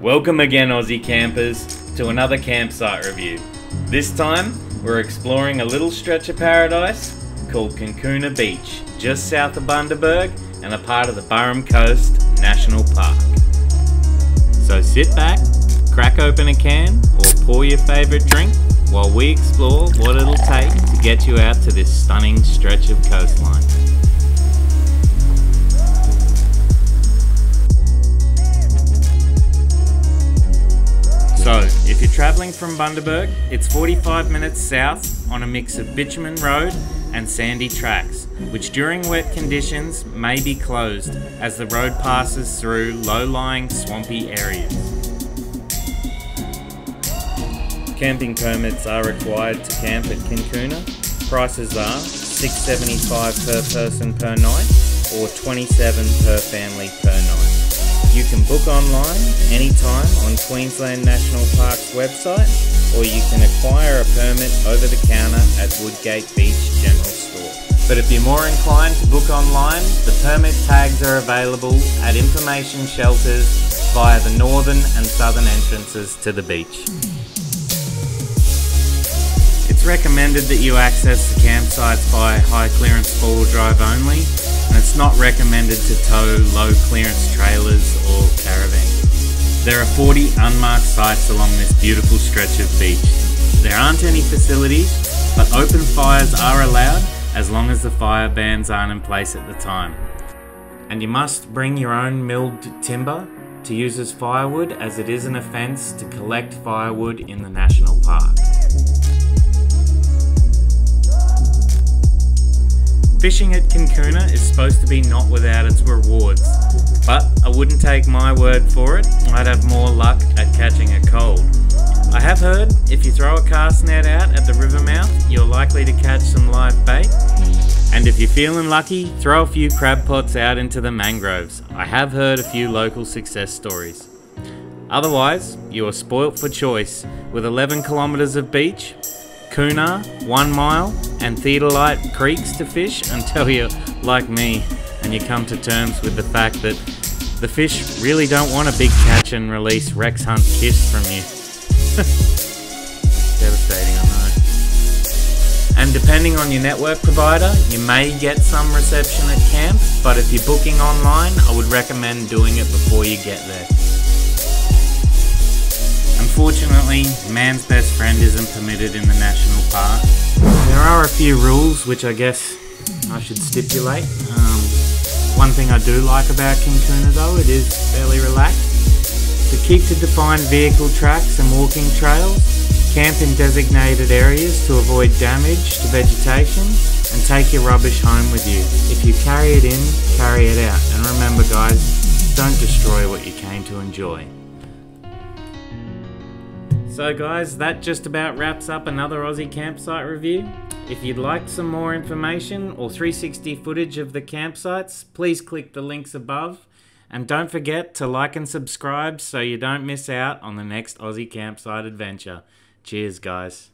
Welcome again, Aussie campers, to another campsite review. This time, we're exploring a little stretch of paradise called Kinkuna Beach, just south of Bundaberg and a part of the Burrum Coast National Park. So sit back, crack open a can, or pour your favourite drink while we explore what it'll take to get you out to this stunning stretch of coastline. So, if you're travelling from Bundaberg, it's 45 minutes south on a mix of bitumen road and sandy tracks, which during wet conditions may be closed as the road passes through low-lying swampy areas. Camping permits are required to camp at Kinkuna. Prices are $6.75 per person per night or 27 per family per night. You can book online anytime on Queensland National Park's website, or you can acquire a permit over the counter at Woodgate Beach General Store. But if you're more inclined to book online, the permit tags are available at information shelters via the northern and southern entrances to the beach. It's recommended that you access the campsites by high clearance four-wheel drive only, and it's not recommended to tow low clearance trailers or caravans. There are 40 unmarked sites along this beautiful stretch of beach. There aren't any facilities, but open fires are allowed as long as the fire bans aren't in place at the time. And you must bring your own milled timber to use as firewood as it is an offence to collect firewood in the national park. Fishing at Kinkuna is supposed to be not without its rewards, but I wouldn't take my word for it, I'd have more luck at catching a cold. I have heard if you throw a cast net out at the river mouth, you're likely to catch some live bait. And if you're feeling lucky, throw a few crab pots out into the mangroves. I have heard a few local success stories. Otherwise, you are spoilt for choice with 11 kilometres of beach, Kuna, One Mile, and Theodolite creeks to fish until you're like me and you come to terms with the fact that the fish really don't want a big catch and release Rex Hunt kiss from you. Devastating, I know. And depending on your network provider, you may get some reception at camp, but if you're booking online, I would recommend doing it before you get there. Unfortunately, man's best friend isn't permitted in the national park. There are a few rules which I guess I should stipulate. Um, one thing I do like about Kinkuna though, it is fairly relaxed. To keep to defined vehicle tracks and walking trails, camp in designated areas to avoid damage to vegetation, and take your rubbish home with you. If you carry it in, carry it out. And remember guys, don't destroy what you came to enjoy. So guys, that just about wraps up another Aussie campsite review. If you'd like some more information or 360 footage of the campsites, please click the links above. And don't forget to like and subscribe so you don't miss out on the next Aussie campsite adventure. Cheers guys.